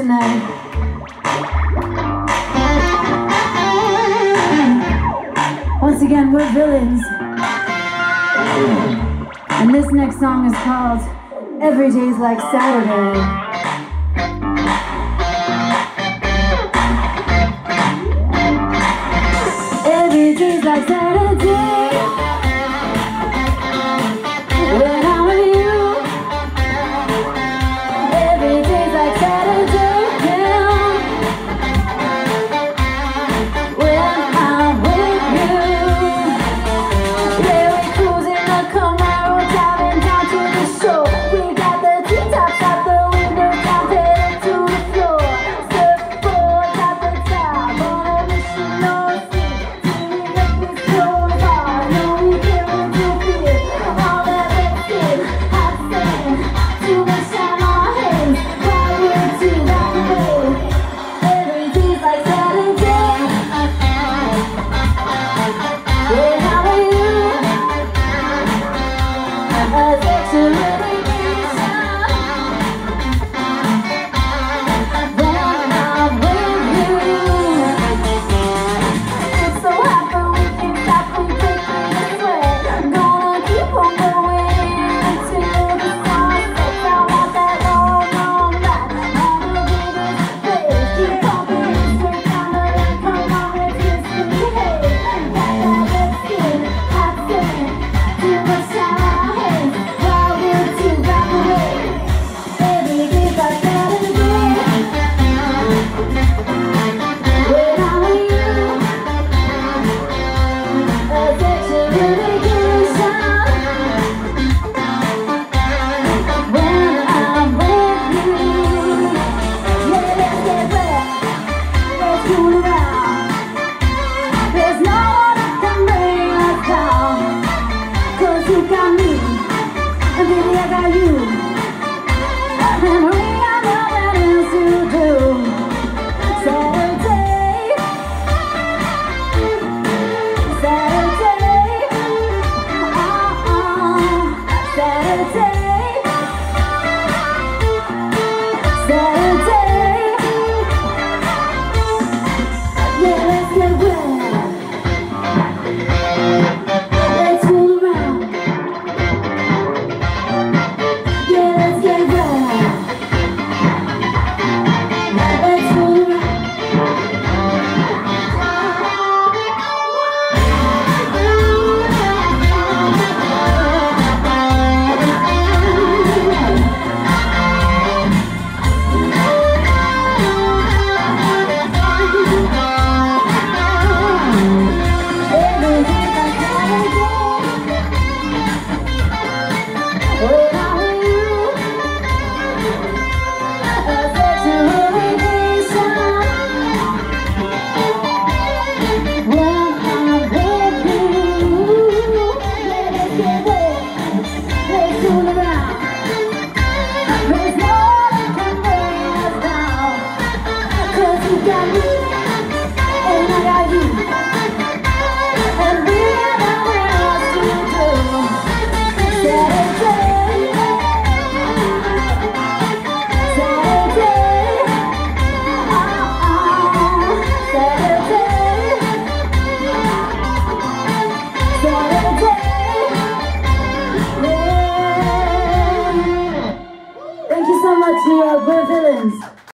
tonight. Once again, we're villains. And this next song is called Every Day's Like Saturday. Took on